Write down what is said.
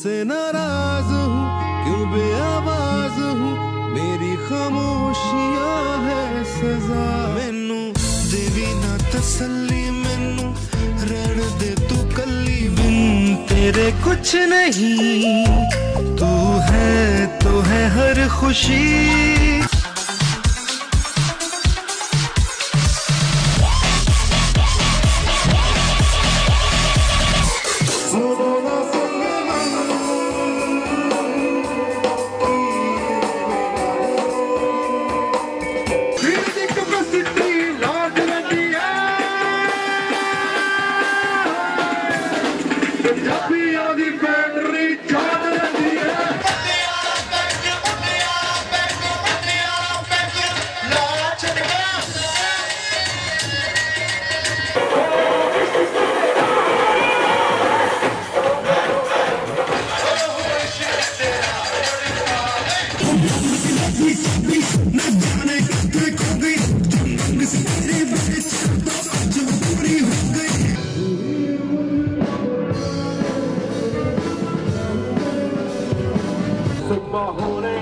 तुझसे नाराज़ हूँ, क्यों बेआवाज हूँ? मेरी खामोशियाँ है सजा। मैनू देवी ना तसली मैनू रण दे तू कली बिन। तेरे कुछ नहीं, तू है तो है हर खुशी। Please, please, please, please, please, please, took my whole